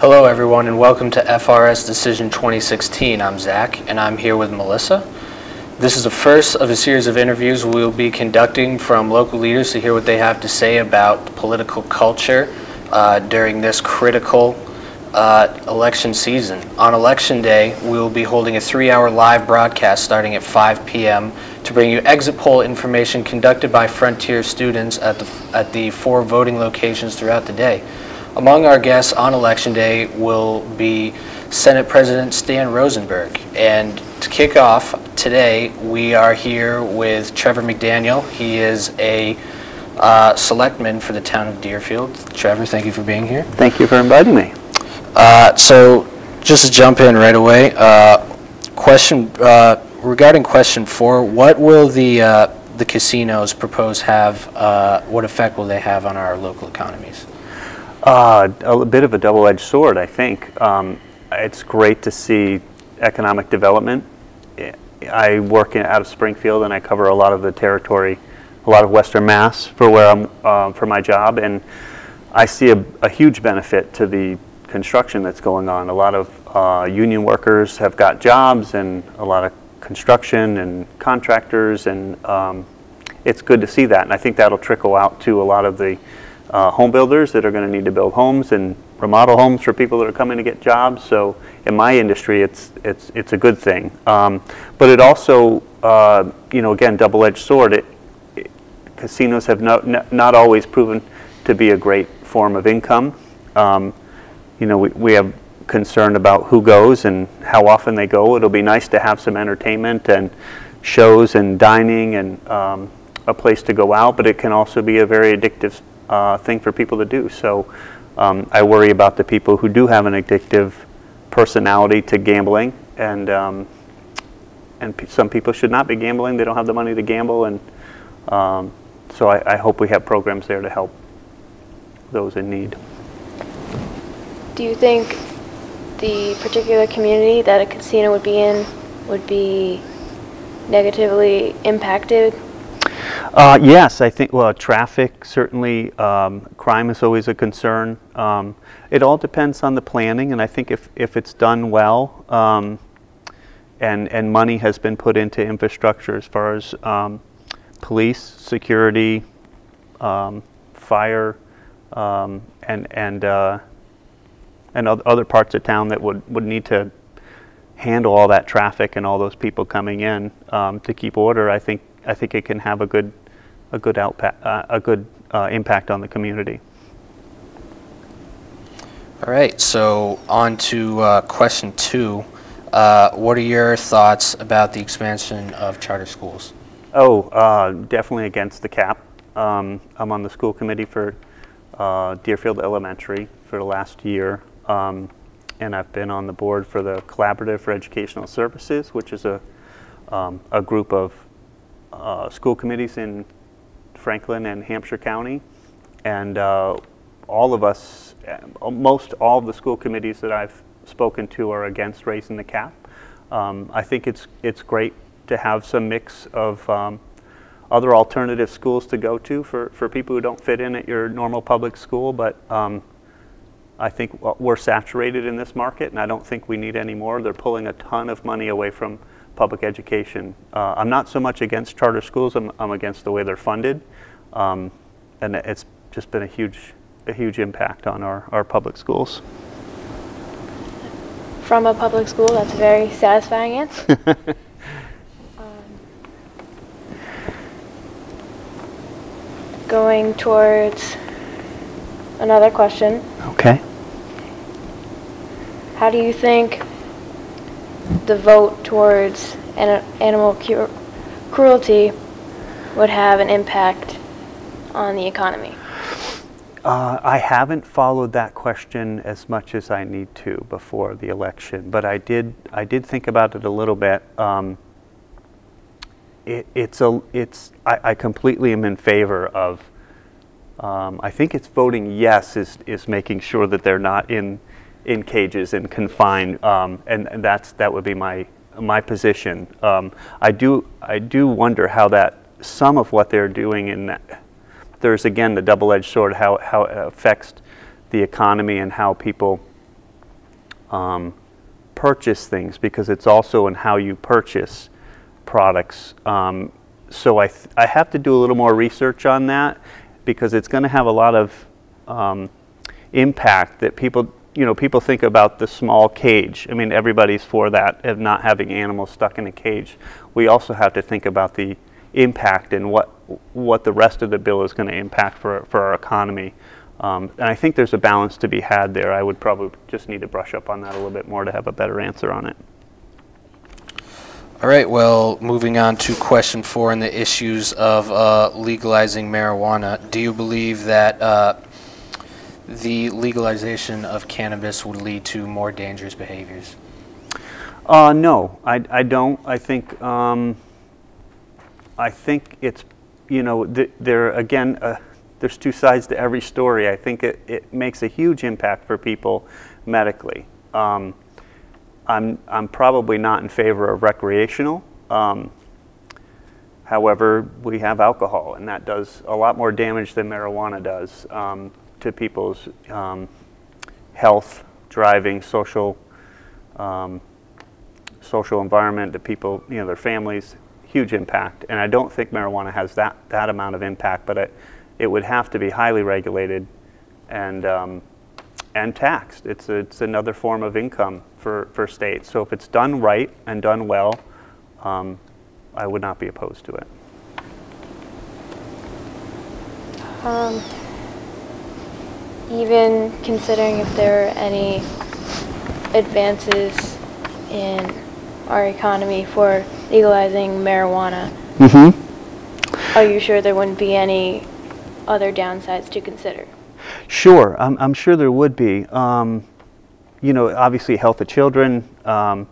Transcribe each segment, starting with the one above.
Hello, everyone, and welcome to FRS Decision 2016. I'm Zach, and I'm here with Melissa. This is the first of a series of interviews we'll be conducting from local leaders to hear what they have to say about political culture uh, during this critical uh, election season. On election day, we will be holding a three-hour live broadcast starting at 5 p.m. to bring you exit poll information conducted by Frontier students at the, at the four voting locations throughout the day. Among our guests on Election Day will be Senate President Stan Rosenberg. And to kick off today, we are here with Trevor McDaniel. He is a uh, selectman for the town of Deerfield. Trevor, thank you for being here. Thank you for inviting me. Uh, so, just to jump in right away, uh, question uh, regarding question four: What will the uh, the casinos propose have? Uh, what effect will they have on our local economies? A bit of a double-edged sword, I think. Um, it's great to see economic development. I work in, out of Springfield, and I cover a lot of the territory, a lot of Western Mass for where I'm for my job, and I see a, a, huge benefit to the construction that's going on. A lot of uh, union workers have got jobs, and a lot of construction and contractors, and um, it's good to see that. And I think that'll trickle out to a lot of the uh, home builders that are going to need to build homes and remodel homes for people that are coming to get jobs. So in my industry, it's it's it's a good thing. Um, but it also, uh, you know, again, double-edged sword. It, it, casinos have not not always proven to be a great form of income. Um, you know, we, we have concern about who goes and how often they go. It'll be nice to have some entertainment and shows and dining and um, a place to go out, but it can also be a very addictive uh, thing for people to do. So um, I worry about the people who do have an addictive personality to gambling, and um, and some people should not be gambling. They don't have the money to gamble, and um, so I, I hope we have programs there to help those in need. Do you think the particular community that a casino would be in would be negatively impacted uh, yes, I think, well, traffic certainly, um, crime is always a concern. Um, it all depends on the planning, and I think if, if it's done well um, and, and money has been put into infrastructure as far as um, police, security, um, fire, um, and, and, uh, and other parts of town that would, would need to handle all that traffic and all those people coming in to keep order, I think I think it can have a good, a good, outpa- uh, a good uh, impact on the community. All right, so on to uh, question two. Uh, what are your thoughts about the expansion of charter schools? Oh, uh, definitely against the cap. Um, I'm on the school committee for uh, Deerfield Elementary for the last year. Um, and I've been on the board for the Collaborative for Educational Services, which is a, um, a group of uh, school committees in Franklin and Hampshire County, and uh, all of us, uh, most all of the school committees that I've spoken to are against raising the cap. Um, I think it's it's great to have some mix of um, other alternative schools to go to for, for people who don't fit in at your normal public school, but um, I think we're saturated in this market, and I don't think we need any more. They're pulling a ton of money away from public education. Uh, I'm not so much against charter schools, I'm, I'm against the way they're funded. Um, and it's just been a huge, a huge impact on our, our public schools. From a public school, that's a very satisfying answer. um, going towards another question. Okay. How do you think the vote towards an animal cruelty would have an impact on the economy? Uh, I haven't followed that question as much as I need to before the election, but I did. I did think about it a little bit. Um, it, it's a. It's. I, I, completely am in favor of. Um, I think it's voting yes is is making sure that they're not in in cages and confined, um, and, and that's that would be my my position. Um, I do I do wonder how that some of what they're doing in that there's again the double-edged sword how how it affects the economy and how people um, purchase things because it's also in how you purchase products. Um, so I, I have to do a little more research on that because it's going to have a lot of um, impact that people, you know, people think about the small cage. I mean, everybody's for that of not having animals stuck in a cage. We also have to think about the impact and what what the rest of the bill is going to impact for for our economy. Um, and I think there's a balance to be had there. I would probably just need to brush up on that a little bit more to have a better answer on it. All right, well, moving on to question four and the issues of uh, legalizing marijuana. Do you believe that uh, the legalization of cannabis would lead to more dangerous behaviors? Uh, no, I, I don't. I think um, I think it's you know th- there again. Uh, there's two sides to every story. I think it, it makes a huge impact for people medically. Um, I'm, I'm probably not in favor of recreational. Um, however, we have alcohol, and that does a lot more damage than marijuana does um, to people's um, health, driving, social, um, social environment, to people, you know, their families. Huge impact, and I don't think marijuana has that that amount of impact, but it, it would have to be highly regulated, and um, and taxed. It's, a, it's another form of income for, for states. So if it's done right and done well, um, I would not be opposed to it. Um, even considering if there are any advances in our economy for legalizing marijuana, Mm-hmm. are you sure there wouldn't be any other downsides to consider? Sure, I'm, I'm sure there would be. Um, you know, obviously, health of children. Um,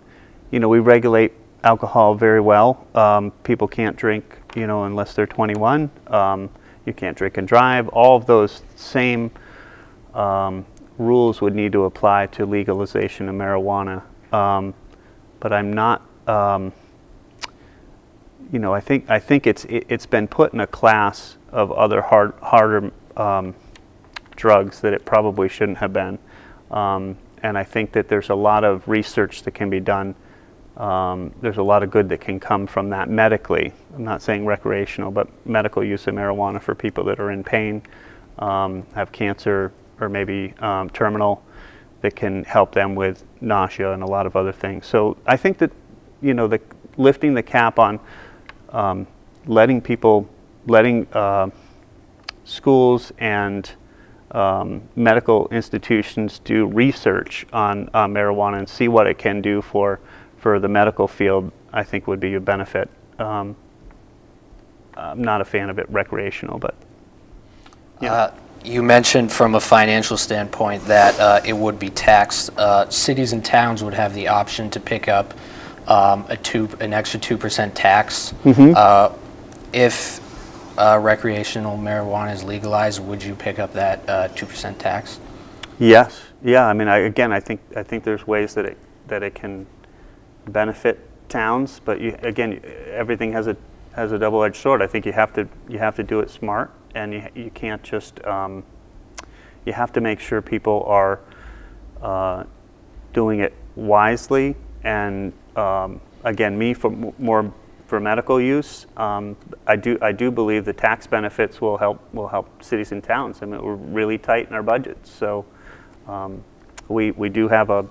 you know, we regulate alcohol very well. Um, people can't drink, you know, unless they're 21. Um, you can't drink and drive. All of those same um, rules would need to apply to legalization of marijuana. Um, but I'm not. you know, I think I think it's it, has been put in a class of other hard, harder drugs that it probably shouldn't have been. Um, and I think that there's a lot of research that can be done. Um, there's a lot of good that can come from that medically. I'm not saying recreational, but medical use of marijuana for people that are in pain, um, have cancer, or maybe um, terminal, that can help them with nausea and a lot of other things. So I think that, you know, the lifting the cap on um, letting people, letting uh, schools and um, medical institutions do research on uh, marijuana and see what it can do for, for the medical field, I think would be a benefit. Um, I'm not a fan of it recreational, but. Yeah. Uh, you mentioned from a financial standpoint that uh, it would be taxed. Uh, cities and towns would have the option to pick up um, a two, an extra 2% tax. Mm-hmm. if uh, recreational marijuana is legalized, would you pick up that uh, two percent tax? Yes. Yeah. I mean, I, again, I think I think there's ways that it that it can benefit towns, but you, again, everything has a has a double-edged sword. I think you have to you have to do it smart, and you you can't just um, you have to make sure people are uh, doing it wisely. And um, again, me for more for medical use. Um, I do I do believe the tax benefits will help will help cities and towns. I mean, we're really tight in our budgets, so um, we we do have a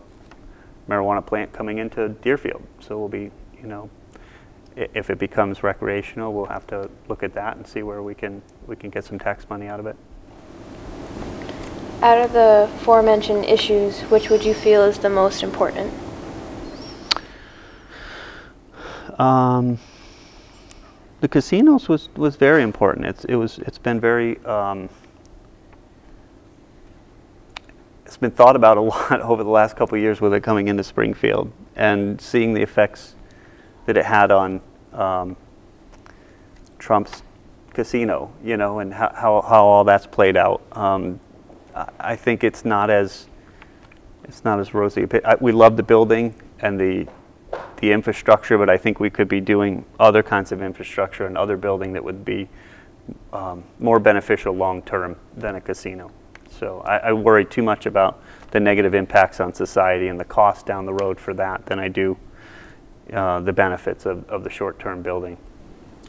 marijuana plant coming into Deerfield, so we'll be you know if it becomes recreational, we'll have to look at that and see where we can we can get some tax money out of it. Out of the aforementioned issues, which would you feel is the most important? Um, the casinos was, was very important. It's, it was, it's been very, um, it's been thought about a lot over the last couple of years with it coming into Springfield and seeing the effects that it had on um, Trump's casino, you know, and how, how, how all that's played out. Um, I think it's not as it's not as rosy. I- We love the building and the, the infrastructure, but I think we could be doing other kinds of infrastructure and other building that would be um, more beneficial long-term than a casino. So I, I worry too much about the negative impacts on society and the cost down the road for that than I do uh, the benefits of, of the short-term building.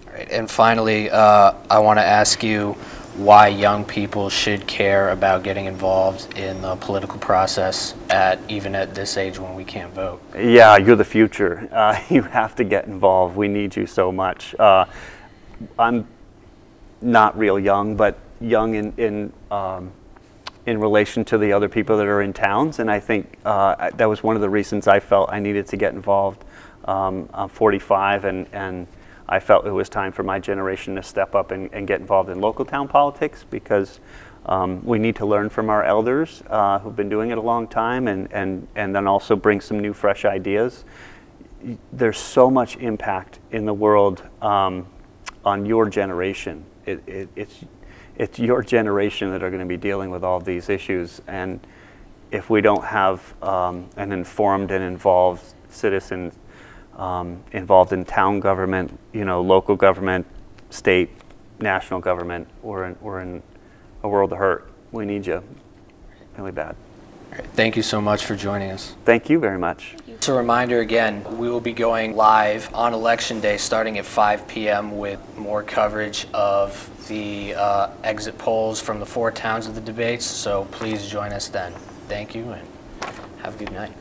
All right, And finally, uh, I want to ask you why young people should care about getting involved in the political process at, even at this age when we can't vote. Yeah, you're the future. Uh, you have to get involved. We need you so much. Uh, I'm not real young, but young in in um, in relation to the other people that are in towns, and I think uh, that was one of the reasons I felt I needed to get involved. Um, I'm 45, and and I felt it was time for my generation to step up and, and get involved in local town politics because. Um, we need to learn from our elders uh, who've been doing it a long time and, and, and then also bring some new, fresh ideas. There's so much impact in the world um, on your generation. It, it, it's, it's your generation that are going to be dealing with all these issues. And if we don't have um, an informed and involved citizen um, involved in town government, you know, local government, state, national government, we're in, we're in a world of hurt. We need you really bad. Thank you so much for joining us. Thank you very much. Just a reminder again, we will be going live on Election Day starting at 5 p.m. with more coverage of the uh, exit polls from the four towns of the debates. So please join us then. Thank you and have a good night.